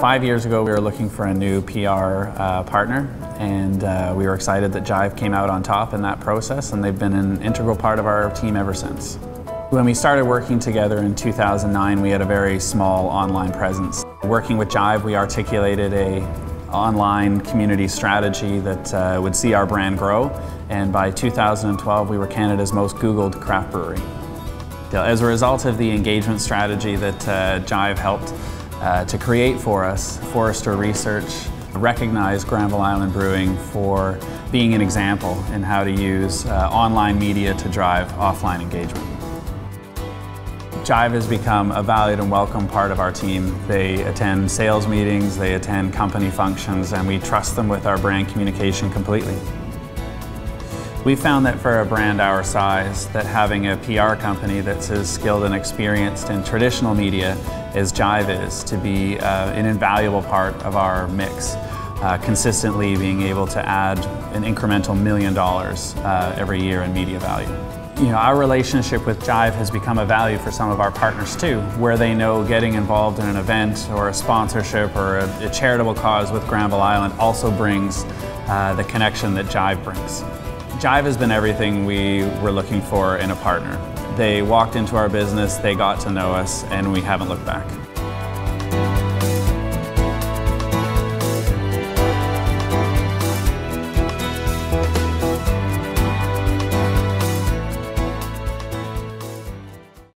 Five years ago, we were looking for a new PR uh, partner, and uh, we were excited that Jive came out on top in that process, and they've been an integral part of our team ever since. When we started working together in 2009, we had a very small online presence. Working with Jive, we articulated a online community strategy that uh, would see our brand grow, and by 2012, we were Canada's most Googled craft brewery. As a result of the engagement strategy that uh, Jive helped uh, to create for us, Forrester Research recognized Granville Island Brewing for being an example in how to use uh, online media to drive offline engagement. Jive has become a valued and welcome part of our team. They attend sales meetings, they attend company functions, and we trust them with our brand communication completely. We found that for a brand our size, that having a PR company that's as skilled and experienced in traditional media as Jive is to be uh, an invaluable part of our mix. Uh, consistently being able to add an incremental million dollars uh, every year in media value. You know, our relationship with Jive has become a value for some of our partners too, where they know getting involved in an event or a sponsorship or a, a charitable cause with Granville Island also brings uh, the connection that Jive brings. Jive has been everything we were looking for in a partner. They walked into our business, they got to know us, and we haven't looked back.